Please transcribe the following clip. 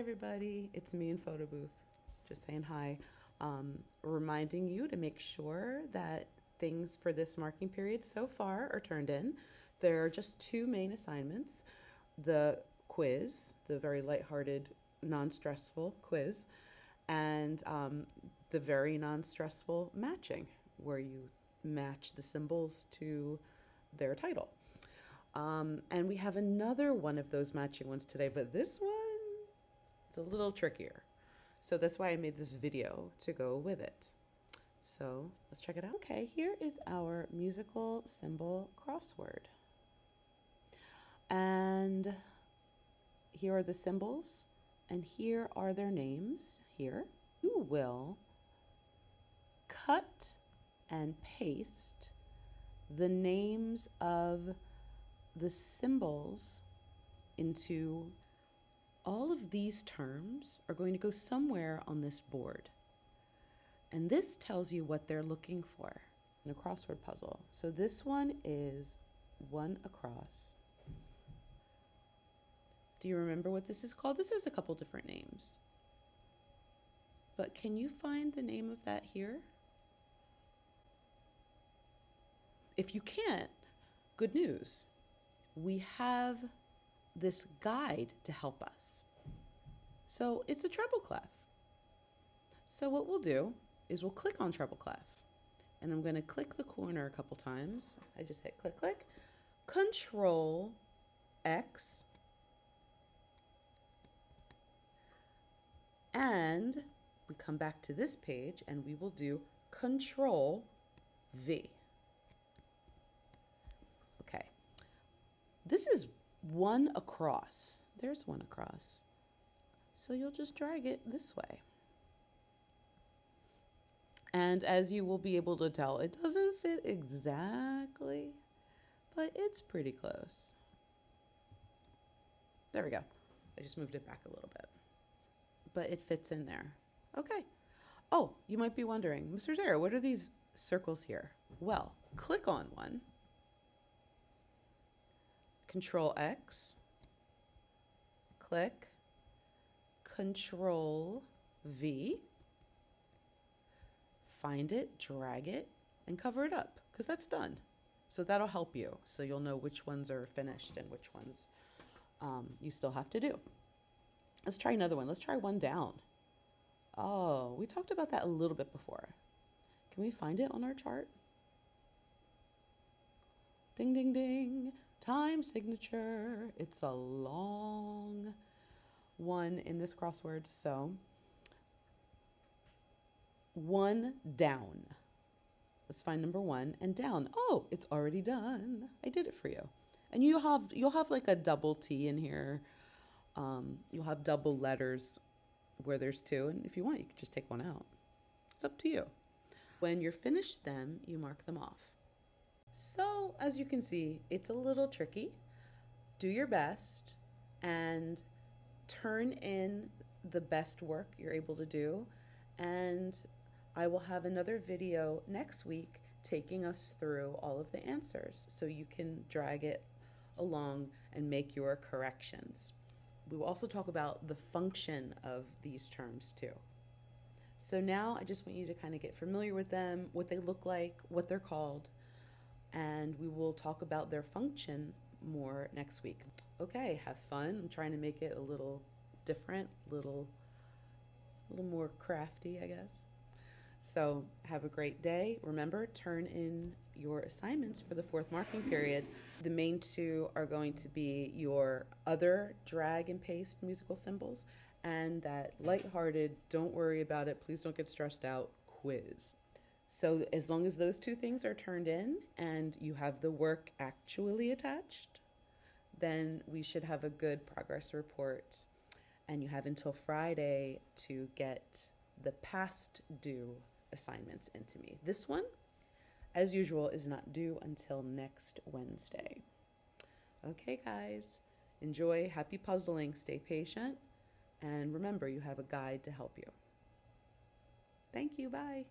everybody. It's me in photo booth. Just saying hi. Um, reminding you to make sure that things for this marking period so far are turned in. There are just two main assignments the quiz, the very lighthearted, non stressful quiz, and um, the very non stressful matching, where you match the symbols to their title. Um, and we have another one of those matching ones today, but this one, it's a little trickier. So that's why I made this video to go with it. So let's check it out. Okay, here is our musical symbol crossword. And here are the symbols, and here are their names. Here, you will cut and paste the names of the symbols into all of these terms are going to go somewhere on this board. And this tells you what they're looking for in a crossword puzzle. So this one is one across. Do you remember what this is called? This has a couple different names. But can you find the name of that here? If you can't, good news. We have this guide to help us. So it's a treble clef. So what we'll do is we'll click on treble clef. And I'm going to click the corner a couple times. I just hit click, click. Control X. And we come back to this page and we will do Control V. Okay. This is one across. There's one across. So you'll just drag it this way. And as you will be able to tell, it doesn't fit exactly, but it's pretty close. There we go. I just moved it back a little bit. But it fits in there. Okay. Oh, you might be wondering, Ms. Rosario, what are these circles here? Well, click on one Control X, click, Control V, find it, drag it, and cover it up because that's done. So that'll help you. So you'll know which ones are finished and which ones um, you still have to do. Let's try another one. Let's try one down. Oh, we talked about that a little bit before. Can we find it on our chart? Ding, ding, ding time signature. It's a long one in this crossword. So, one down. Let's find number one and down. Oh, it's already done. I did it for you. And you have you'll have like a double T in here. Um, you'll have double letters where there's two, and if you want, you can just take one out. It's up to you. When you're finished them, you mark them off. So, as you can see, it's a little tricky. Do your best and turn in the best work you're able to do. And I will have another video next week taking us through all of the answers so you can drag it along and make your corrections. We will also talk about the function of these terms too. So now I just want you to kind of get familiar with them, what they look like, what they're called, and we will talk about their function more next week. Okay, have fun. I'm trying to make it a little different, little little more crafty, I guess. So, have a great day. Remember, turn in your assignments for the fourth marking period. The main two are going to be your other drag and paste musical symbols and that lighthearted, don't worry about it, please don't get stressed out quiz. So as long as those two things are turned in and you have the work actually attached, then we should have a good progress report. And you have until Friday to get the past due assignments into me. This one, as usual, is not due until next Wednesday. Okay, guys, enjoy, happy puzzling, stay patient, and remember you have a guide to help you. Thank you, bye.